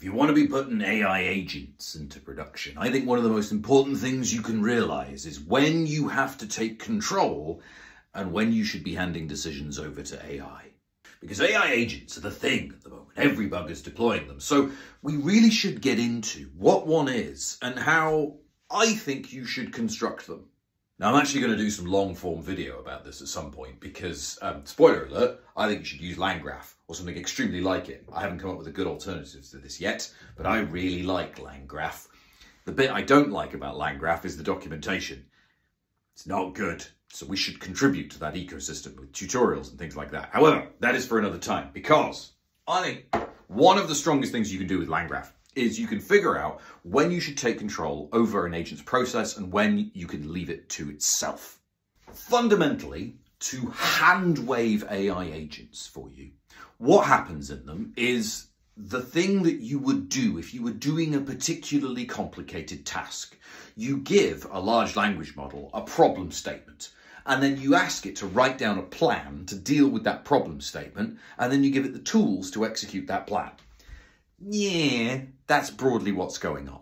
If you want to be putting AI agents into production, I think one of the most important things you can realize is when you have to take control and when you should be handing decisions over to AI. Because AI agents are the thing at the moment. Every bug is deploying them. So we really should get into what one is and how I think you should construct them. Now, I'm actually going to do some long form video about this at some point because, um, spoiler alert, I think you should use LangGraph or something extremely like it. I haven't come up with a good alternative to this yet, but I really like LangGraph. The bit I don't like about LangGraph is the documentation. It's not good, so we should contribute to that ecosystem with tutorials and things like that. However, that is for another time because I think one of the strongest things you can do with LangGraph is you can figure out when you should take control over an agent's process and when you can leave it to itself. Fundamentally, to hand wave AI agents for you, what happens in them is the thing that you would do if you were doing a particularly complicated task. You give a large language model a problem statement and then you ask it to write down a plan to deal with that problem statement and then you give it the tools to execute that plan. Yeah, that's broadly what's going on.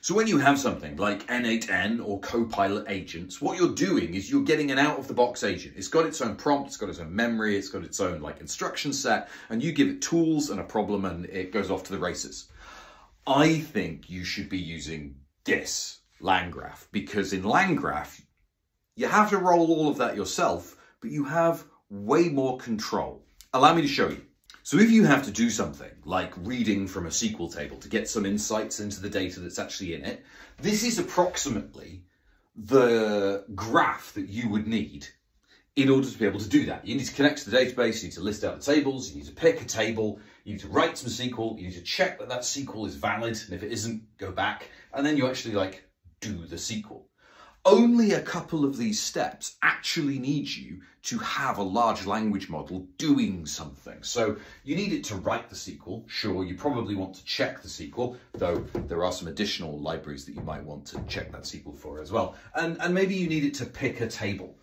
So when you have something like N8N or Copilot agents, what you're doing is you're getting an out-of-the-box agent. It's got its own prompt, it's got its own memory, it's got its own like instruction set, and you give it tools and a problem and it goes off to the races. I think you should be using this, LangGraph, because in LangGraph, you have to roll all of that yourself, but you have way more control. Allow me to show you. So if you have to do something like reading from a SQL table to get some insights into the data that's actually in it, this is approximately the graph that you would need in order to be able to do that. You need to connect to the database, you need to list out the tables, you need to pick a table, you need to write some SQL, you need to check that that SQL is valid, and if it isn't, go back, and then you actually like do the SQL only a couple of these steps actually need you to have a large language model doing something. So you need it to write the SQL. Sure, you probably want to check the SQL, though there are some additional libraries that you might want to check that SQL for as well. And, and maybe you need it to pick a table.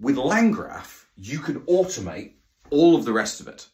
With LangGraph, you can automate all of the rest of it.